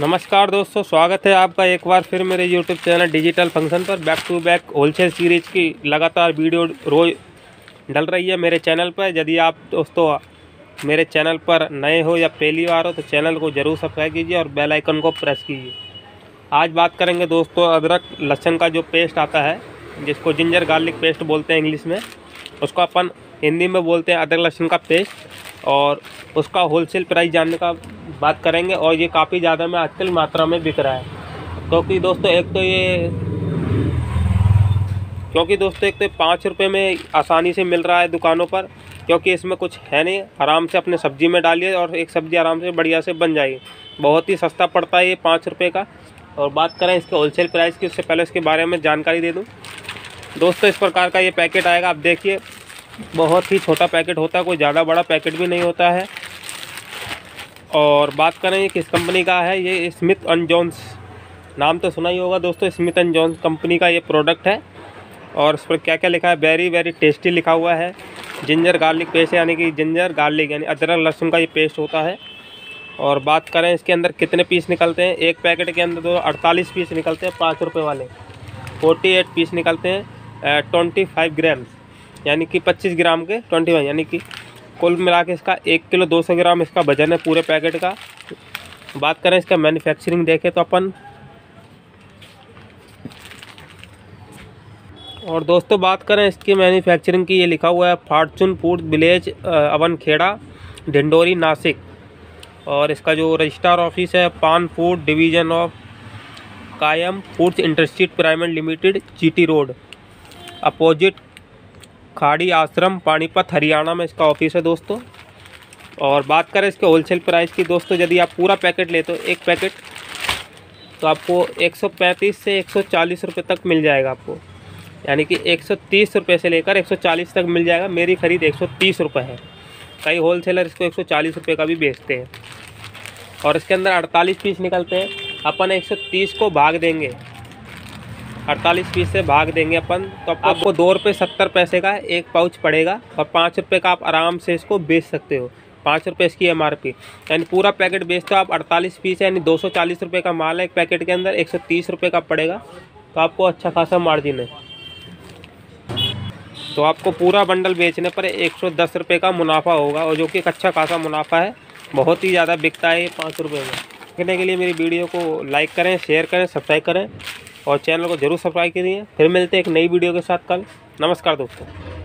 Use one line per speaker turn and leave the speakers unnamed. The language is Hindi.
नमस्कार दोस्तों, स्वागत है आपका एक बार फिर मेरे यूट्यूब चैनल डिजिटल फ़ंक्शन पर। Back to back wholesale series की लगातार वीडियो रोज डल रही है मेरे चैनल पर। यदि आप दोस्तों मेरे चैनल पर नए हो या पहली बार हो तो चैनल को ज़रूर सब्सक्राइब कीजिए और बेल आइकन को प्रेस कीजिए। आज बात करेंगे दोस्तों अदरक लहसुन का जो पेस्ट आता है, जिसको जिंजर गार्लिक पेस्ट बोलते हैं इंग्लिश में। उसको अपन हिंदी में बोलते हैं अदरक लहसुन का पेस्ट और उसका होलसेल प्राइस जानने का बात करेंगे और ये काफ़ी ज़्यादा में आजकल मात्रा में बिक रहा है। क्योंकि दोस्तों, एक तो ये क्योंकि दोस्तों, एक तो पाँच रुपये में आसानी से मिल रहा है दुकानों पर, क्योंकि इसमें कुछ है नहीं। आराम से अपने सब्ज़ी में डालिए और एक सब्ज़ी आराम से बढ़िया से बन जाएगी बहुत ही सस्ता पड़ता है ये पाँच रुपये का। और बात करें इसके होलसेल प्राइस की, उससे पहले इसके बारे में जानकारी दे दूँ। दोस्तों, इस प्रकार का ये पैकेट आएगा। आप देखिए, बहुत ही छोटा पैकेट होता है, कोई ज़्यादा बड़ा पैकेट भी नहीं होता है। और बात करें किस कंपनी का है, ये स्मिथ एंड जॉन्स नाम तो सुना ही होगा दोस्तों स्मिथ एंड जॉन्स कंपनी का ये प्रोडक्ट है। और इस पर क्या क्या लिखा है? वेरी वेरी टेस्टी लिखा हुआ है। जिंजर गार्लिक पेस्ट यानी कि जिंजर गार्लिक यानी अदरक, लहसुन का ये पेस्ट होता है। और बात करें इसके अंदर कितने पीस निकलते हैं? एक पैकेट के अंदर तो अड़तालीस पीस निकलते हैं, पाँच रुपये वाले। फोर्टी एट पीस निकलते हैं ट्वेंटी फाइव ग्राम्स यानी कि पच्चीस ग्राम के ट्वेंटी वन यानी कि कुल मिला के इसका एक किलो दो सौ ग्राम इसका वज़न है पूरे पैकेट का। बात करें इसका मैन्युफैक्चरिंग देखें तो अपन। और दोस्तों बात करें इसकी मैन्युफैक्चरिंग की, ये लिखा हुआ है Fortune food village oven Kheda Dindori Nashik. और इसका जो रजिस्ट्रार ऑफ़िस है पान food division of Kayam foods industries private limited GT road opposite Khadi Ashram, Panipat, Haryana में इसका ऑफ़िस है दोस्तों। और बात करें इसके होलसेल प्राइस की, दोस्तों, यदि आप पूरा पैकेट लेते हो एक पैकेट तो आपको 135 से 140 रुपए तक मिल जाएगा आपको। यानी कि 130 रुपए से लेकर 140 तक मिल जाएगा। मेरी ख़रीद 130 रुपए है। कई होलसेलर इसको 140 रुपए का भी बेचते हैं। और इसके अंदर 48 पीस निकलते हैं। अपन 130 को भाग देंगे। अड़तालीस पीस से भाग देंगे अपन। तो आपको दो रुपये सत्तर पैसे का एक पाउच पड़ेगा और पाँच रुपये का आप आराम से इसको बेच सकते हो। पाँच रुपये इसकी एम आर पी यानी पूरा पैकेट बेचते हो आप अड़तालीस पीस यानी दो सौ चालीस रुपये का माल है। एक पैकेट के अंदर एक सौ तीस रुपये का पड़ेगा। तो आपको अच्छा खासा मार्जिन है। तो आपको पूरा बंडल बेचने पर एक सौ दस रुपये का मुनाफा होगा और जो कि एक अच्छा खासा मुनाफा है। बहुत ही ज़्यादा बिकता है ये पाँच रुपये में। देखने के लिए मेरी वीडियो को लाइक करें शेयर करें सब्सक्राइब करें और चैनल को ज़रूर सब्सक्राइब करिए फिर मिलते हैं एक नई वीडियो के साथ कल। नमस्कार दोस्तों।